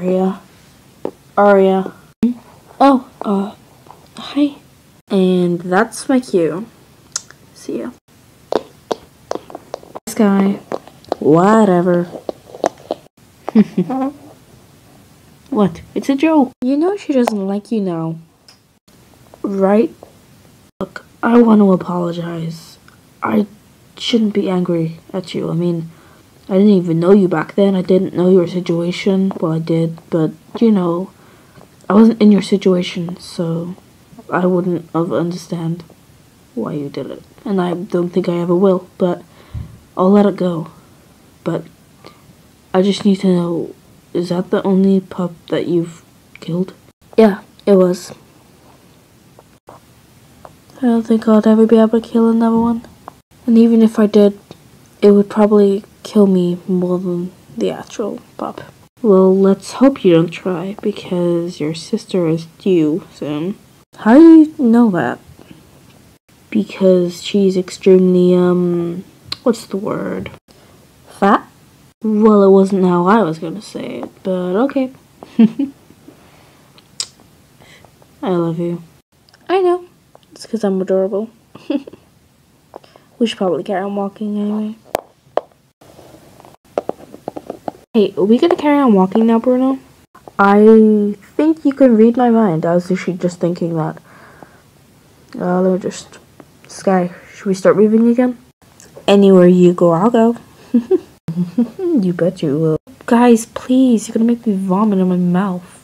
Aria. Aria. Oh, uh, hi. And that's my cue. See ya. guy. Whatever. what? It's a joke. You know she doesn't like you now. Right? Look, I want to apologize. I shouldn't be angry at you. I mean, I didn't even know you back then. I didn't know your situation. Well, I did, but you know, I wasn't in your situation, so I wouldn't have understand why you did it. And I don't think I ever will, but I'll let it go. But I just need to know, is that the only pup that you've killed? Yeah, it was. I don't think I'd ever be able to kill another one. And even if I did, it would probably kill me more than the actual pup. Well, let's hope you don't try, because your sister is due soon. How do you know that? Because she's extremely, um, what's the word? Fat? Well, it wasn't how I was gonna say it, but okay. I love you. I know. It's because I'm adorable. we should probably carry on walking anyway. Hey, are we gonna carry on walking now, Bruno? I think you can read my mind. I was actually just thinking that. Uh, let me just... Sky, should we start moving again? Anywhere you go, I'll go. you bet you will. Guys, please, you're gonna make me vomit in my mouth.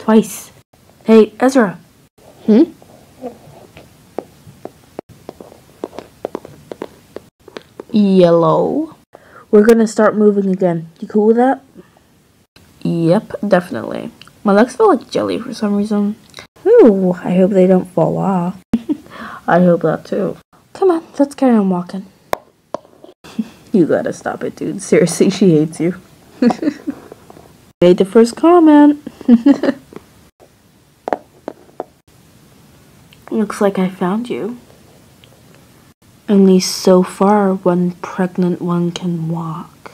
Twice. Hey, Ezra. Hmm? Yellow. We're gonna start moving again. You cool with that? Yep, definitely. My legs feel like jelly for some reason. Ooh, I hope they don't fall off. I hope that too. Come on, let's carry on walking. you gotta stop it, dude. Seriously, she hates you. Made the first comment. Looks like I found you. Only so far one pregnant one can walk.